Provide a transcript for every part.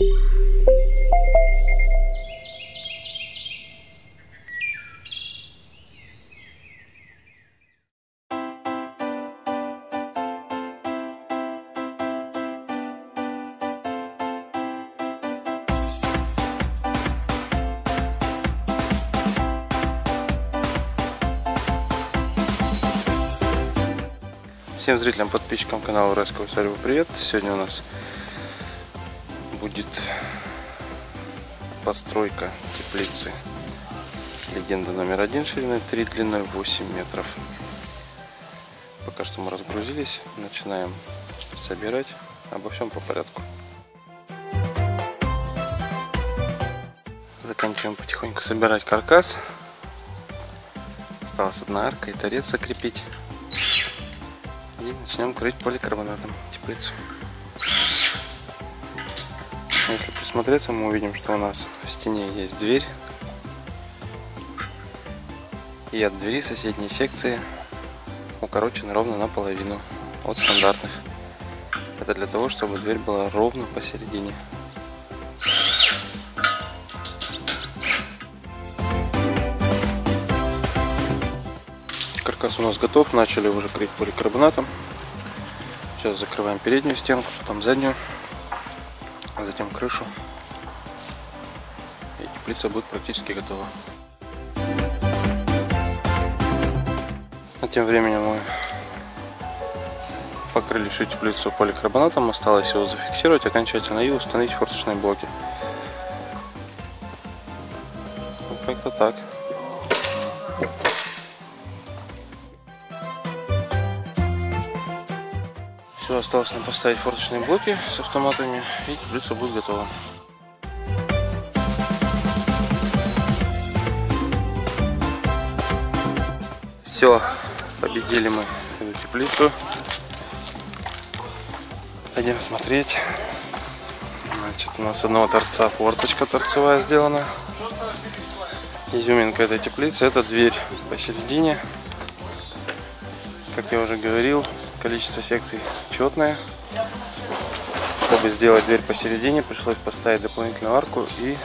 Всем зрителям, подписчикам канала Уральского Царева привет! Сегодня у нас будет постройка теплицы Легенда номер один шириной 3, длиной 8 метров. Пока что мы разгрузились, начинаем собирать. Обо всем по порядку. Заканчиваем потихоньку собирать каркас. Осталась одна арка и торец закрепить. И начнем крыть поликарбонатом теплицу. Если присмотреться, мы увидим, что у нас в стене есть дверь. И от двери соседней секции укорочена ровно наполовину от стандартных. Это для того, чтобы дверь была ровно посередине. Каркас у нас готов, начали уже крыть поликарбонатом. Сейчас закрываем переднюю стенку, потом заднюю, затем крышу. И теплица будет практически готова. А тем временем мы покрыли всю теплицу поликарбонатом, осталось его зафиксировать окончательно и установить форточные блоки. Вот как-то так. Все, осталось нам поставить форточные блоки с автоматами и теплица будет готова. Все, победили мы эту теплицу. Пойдем смотреть. Значит, у нас одного торца форточка торцевая сделана. Изюминка этой теплицы это дверь посередине. Как я уже говорил, количество секций четное. Чтобы сделать дверь посередине, пришлось поставить дополнительную арку и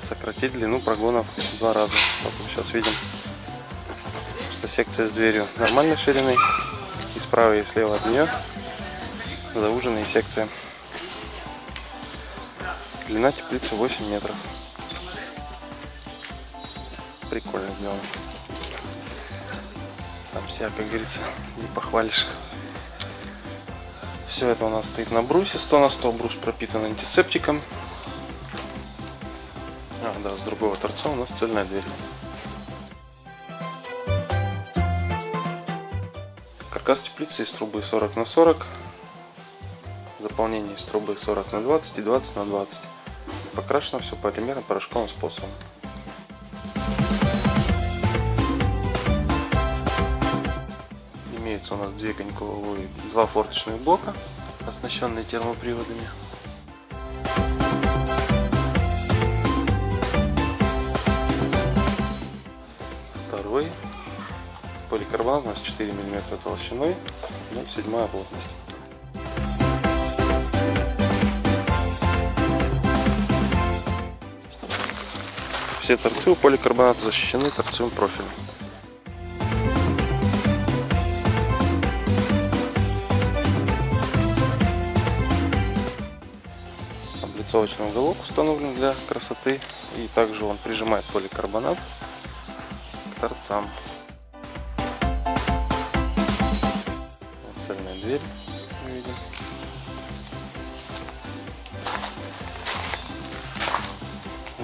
сократить длину прогонов в два раза. Вот мы сейчас видим, что секция с дверью нормальной ширины, и справа и слева от нее зауженные секции. Длина теплицы 8 метров. Прикольно сделано. Сам себя, как говорится, не похвалишь. Все это у нас стоит на брусе 100 на 100. Брус пропитан антисептиком. А, да, с другого торца у нас цельная дверь. Каркас теплицы из трубы 40 на 40. Заполнение из трубы 40 на 20 и 20 на 20. Покрашено все полимером порошковым способом. У нас две коньковые, два форточных блока, оснащенные термоприводами. Второй поликарбонат у нас 4 мм толщиной, 0,7 плотность. Все торцы у поликарбоната защищены торцевым профилем. Облицовочный уголок установлен для красоты и также он прижимает поликарбонат к торцам. Цельная дверь мы видим.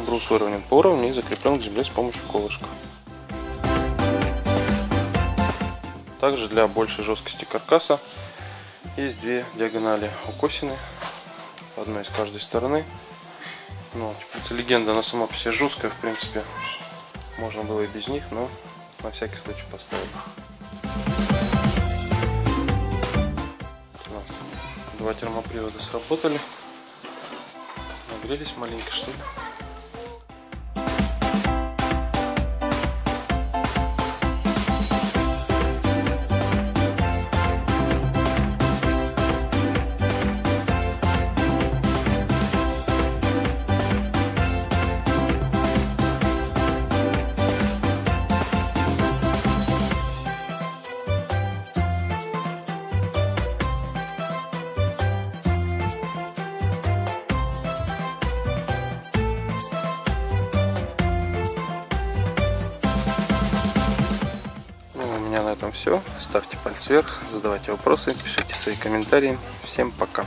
Брус выровнен по уровню и закреплен к земле с помощью колышка. Также для большей жесткости каркаса есть две диагонали укосины одной из каждой стороны. Ну, теплица легенда, она сама по себе жесткая, в принципе. Можно было и без них, но на всякий случай поставил. У нас два термопривода сработали. Нагрелись маленько, что ли. Все. Ставьте пальцы вверх, задавайте вопросы, пишите свои комментарии. Всем пока.